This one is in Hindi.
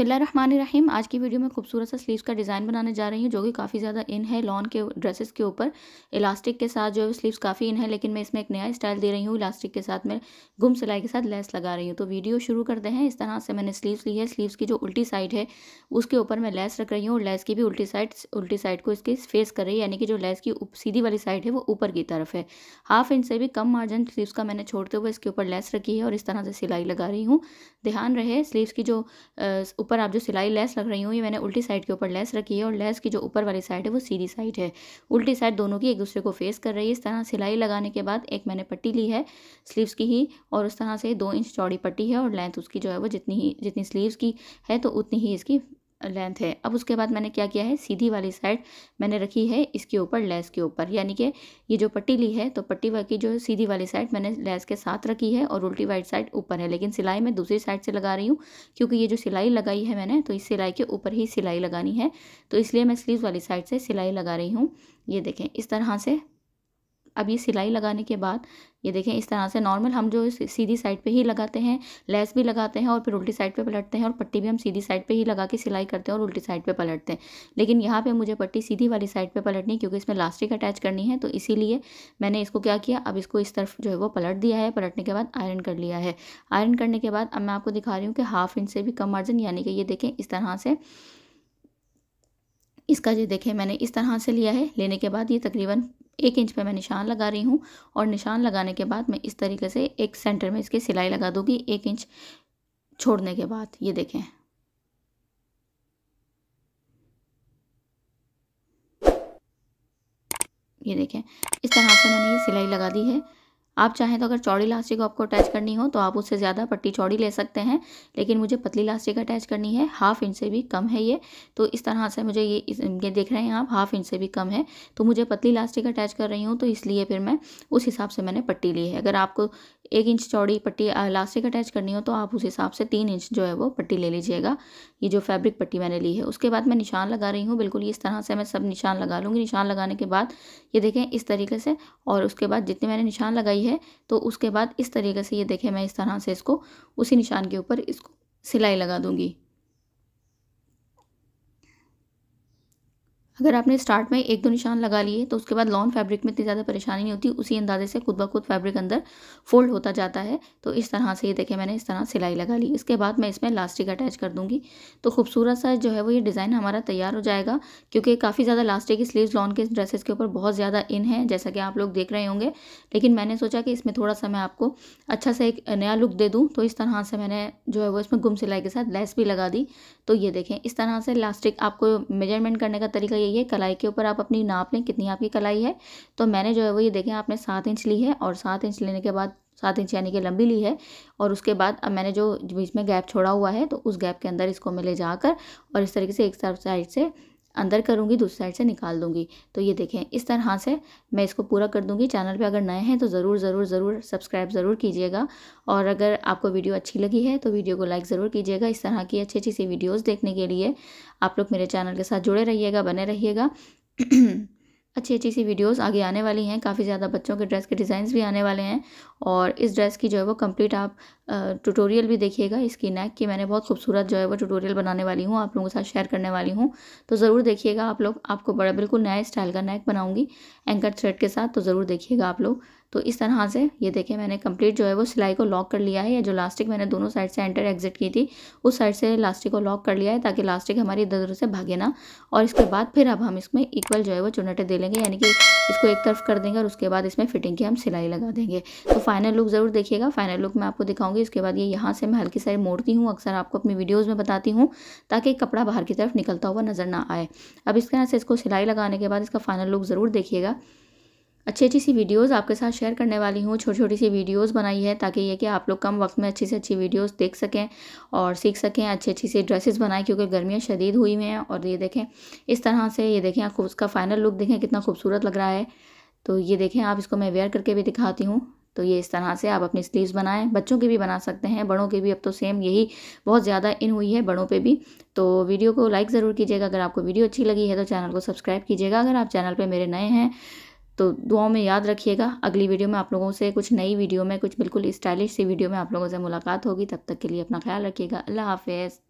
बिस्मिल्लाहिर्रहमानिर्रहीम। आज की वीडियो में खूबसूरत सा स्लीव्स का डिज़ाइन बनाने जा रही हूँ, जो कि काफ़ी ज़्यादा इन है लॉन के ड्रेसेस के ऊपर। इलास्टिक के साथ जो है स्लीव्स काफ़ी इन है, लेकिन मैं इसमें एक नया स्टाइल दे रही हूँ। इलास्टिक के साथ मैं गुम सिलाई के साथ लेस लगा रही हूँ। तो वीडियो शुरू करते हैं। इस तरह से मैंने स्लीव्स ली है। स्लीव्स की जो उल्टी साइड है, उसके ऊपर मैं लेस रख रही हूँ और लेस की भी उल्टी साइड उल्टी साइड को इसकी फेस कर रही है, यानी कि जो लेस की सीधी वाली साइड है, वो ऊपर की तरफ़ है। हाफ़ इंच से भी कम मार्जिन स्लीव्स का मैंने छोड़ते हुए इसके ऊपर लेस रखी है और इस तरह से सिलाई लगा रही हूँ। ध्यान रहे स्लीव्स की जो ऊपर आप जो सिलाई लेस रख रही हूँ, ये मैंने उल्टी साइड के ऊपर लेस रखी है और लेस की जो ऊपर वाली साइड है वो सीधी साइड है। उल्टी साइड दोनों की एक दूसरे को फेस कर रही है। इस तरह सिलाई लगाने के बाद एक मैंने पट्टी ली है स्लीव्स की ही और उस तरह से दो इंच चौड़ी पट्टी है और लेंथ उसकी जो है वो जितनी ही, जितनी स्लीव्स की है तो उतनी ही इसकी लेंथ है। अब उसके बाद मैंने क्या किया है? सीधी वाली साइड मैंने रखी है इसके ऊपर लेस के ऊपर। यानी कि ये जो पट्टी ली है तो पट्टी की जो सीधी वाली साइड मैंने लेस के साथ रखी है और उल्टी वाइट साइड ऊपर है। लेकिन सिलाई मैं दूसरी साइड से लगा रही हूँ क्योंकि ये जो सिलाई लगाई है मैंने तो इस सिलाई के ऊपर ही सिलाई लगानी है। तो इसलिए मैं स्लीव वाली साइड से सिलाई लगा रही हूँ। ये देखें, इस तरह से अब ये सिलाई लगाने के बाद, ये देखें इस तरह से नॉर्मल हम जो सीधी साइड पे ही लगाते हैं लेस भी लगाते हैं और फिर उल्टी साइड पे पलटते हैं और पट्टी भी हम सीधी साइड पे ही लगा के सिलाई करते हैं और उल्टी साइड पे पलटते हैं। लेकिन यहाँ पे मुझे पट्टी सीधी वाली साइड पे पलटनी है क्योंकि इसमें लास्टिक अटैच करनी है तो इसीलिए मैंने इसको क्या किया, अब इसको इस तरफ़ जो है वो पलट दिया है, पलटने के बाद आयरन कर लिया है। आयरन करने के बाद अब मैं आपको दिखा रही हूँ कि हाफ़ इंच से भी कम मार्जिन यानी कि ये देखें इस तरह से, इसका ये देखें मैंने इस तरह से लिया है, लेने के बाद ये तकरीबन एक इंच पे मैं निशान लगा रही हूँ और निशान लगाने के बाद मैं इस तरीके से एक सेंटर में इसकी सिलाई लगा दूँगी एक इंच छोड़ने के बाद, ये देखें। ये देखें, इस तरह से मैंने ये सिलाई लगा दी है। आप चाहें तो अगर चौड़ी लास्टिक आपको अटैच करनी हो तो आप उससे ज़्यादा पट्टी चौड़ी ले सकते हैं, लेकिन मुझे पतली लास्टिक अटैच करनी है हाफ़ इंच से भी कम है ये। तो इस तरह से मुझे ये ये देख रहे हैं आप हाफ़ इंच से भी कम है। तो मुझे पतली लास्टिक अटैच कर रही हूँ तो इसलिए फिर मैं उस हिसाब से मैंने पट्टी ली है। अगर आपको एक इंच चौड़ी पट्टी इलास्टिक अटैच करनी हो तो आप उस हिसाब से तीन इंच जो है वो पट्टी ले लीजिएगा। ये जो फैब्रिक पट्टी मैंने ली है, उसके बाद मैं निशान लगा रही हूँ। बिल्कुल इस तरह से मैं सब निशान लगा लूँगी। निशान लगाने के बाद ये देखें इस तरीके से और उसके बाद जितने मैंने निशान लगाई है तो उसके बाद इस तरीके से ये देखें मैं इस तरह से इसको उसी निशान के ऊपर इसको सिलाई लगा दूँगी। अगर आपने स्टार्ट में एक दो निशान लगा लिए तो उसके बाद लॉन फैब्रिक में इतनी ज़्यादा परेशानी नहीं होती, उसी अंदाजे से खुद ब खुद फैब्रिक अंदर फोल्ड होता जाता है। तो इस तरह से, ये देखें मैंने इस तरह सिलाई लगा ली। इसके बाद मैं इसमें लास्टिक अटैच कर दूँगी। तो खूबसूरत सा जो है वो ये डिज़ाइन हमारा तैयार हो जाएगा, क्योंकि काफ़ी ज़्यादा लास्टिक स्लीव लॉन के ड्रेसेस के ऊपर बहुत ज़्यादा इन है, जैसा कि आप लोग देख रहे होंगे। लेकिन मैंने सोचा कि इसमें थोड़ा सा मैं आपको अच्छा सा एक नया लुक दे दूँ तो इस तरह से मैंने जो है वो इसमें गुम सिलाई के साथ लेस भी लगा दी। तो ये देखें, इस तरह से लास्टिक आपको मेज़रमेंट करने का तरीका यही है, कलाई के ऊपर आप अपनी नाप लें, कितनी आपकी कलाई है। तो मैंने जो है वो ये देखें, आपने सात इंच ली है और सात इंच लेने के बाद, सात इंच यानी कि लंबी ली है और उसके बाद अब मैंने जो बीच में गैप छोड़ा हुआ है तो उस गैप के अंदर इसको मैं ले जाकर और इस तरीके से एक साइड से अंदर करूँगी, दूसरी साइड से निकाल दूँगी। तो ये देखें, इस तरह से मैं इसको पूरा कर दूँगी। चैनल पे अगर नए हैं तो ज़रूर ज़रूर ज़रूर सब्सक्राइब ज़रूर कीजिएगा। और अगर आपको वीडियो अच्छी लगी है तो वीडियो को लाइक ज़रूर कीजिएगा इस तरह की अच्छी अच्छी सी वीडियोज़ देखने के लिए। आप लोग मेरे चैनल के साथ जुड़े रहिएगा, बने रहिएगा। अच्छी अच्छी सी वीडियोस आगे आने वाली हैं। काफ़ी ज़्यादा बच्चों के ड्रेस के डिज़ाइंस भी आने वाले हैं और इस ड्रेस की जो है वो कंप्लीट आप ट्यूटोरियल भी देखिएगा इसकी नेक की। मैंने बहुत खूबसूरत जो है वो ट्यूटोरियल बनाने वाली हूँ, आप लोगों के साथ शेयर करने वाली हूँ। तो ज़रूर देखिएगा आप लोग, आपको बड़ा बिल्कुल नया स्टाइल का नेक बनाऊँगी एंकर थ्रेड के साथ तो ज़रूर देखिएगा आप लोग। तो इस तरह से, ये देखें मैंने कंप्लीट जो है वो सिलाई को लॉक कर लिया है। या जो लास्टिक मैंने दोनों साइड से एंटर एग्जिट की थी, उस साइड से लास्टिक को लॉक कर लिया है ताकि लास्टिक हमारी इधर उधर से भागे ना। और इसके बाद फिर अब हम इसमें इक्वल जो है वो चुनटे दे लेंगे, यानी कि इसको एक तरफ़ कर देंगे और उसके बाद इसमें फिटिंग की हम सिलाई लगा देंगे। तो फाइनल लुक ज़रूर देखिएगा। फाइनल लुक मैं आपको दिखाऊँगी। इसके बाद ये यहाँ से मैं हल्की साइड मोड़ती हूँ। अक्सर आपको अपनी वीडियोज़ में बताती हूँ, ताकि कपड़ा बाहर की तरफ़ निकलता हुआ नज़र ना आए। अब इस तरह से इसको सिलाई लगाने के बाद इसका फाइनल लुक ज़रूर देखिएगा। अच्छी अच्छी सी वीडियोस आपके साथ शेयर करने वाली हूँ। छोटी छोटी सी वीडियोस बनाई है ताकि ये कि आप लोग कम वक्त में अच्छी से अच्छी वीडियोस देख सकें और सीख सकें अच्छी अच्छी सी ड्रेसेस बनाएँ क्योंकि गर्मियाँ शदीद हुई हुई हैं और ये देखें, इस तरह से ये देखें आप उसका फाइनल लुक देखें कितना खूबसूरत लग रहा है। तो ये देखें आप इसको मैं वेयर करके भी दिखाती हूँ। तो ये इस तरह से आप अपनी स्लीव्स बनाएँ, बच्चों की भी बना सकते हैं, बड़ों की भी। अब तो सेम यही बहुत ज़्यादा इन हुई है बड़ों पे भी। तो वीडियो को लाइक ज़रूर कीजिएगा। अगर आपको वीडियो अच्छी लगी है तो चैनल को सब्सक्राइब कीजिएगा। अगर आप चैनल पर मेरे नए हैं तो दुआओं में याद रखिएगा। अगली वीडियो में आप लोगों से कुछ नई वीडियो में, कुछ बिल्कुल स्टाइलिश सी वीडियो में आप लोगों से मुलाकात होगी। तब तक के लिए अपना ख्याल रखिएगा। अल्लाह हाफिज़।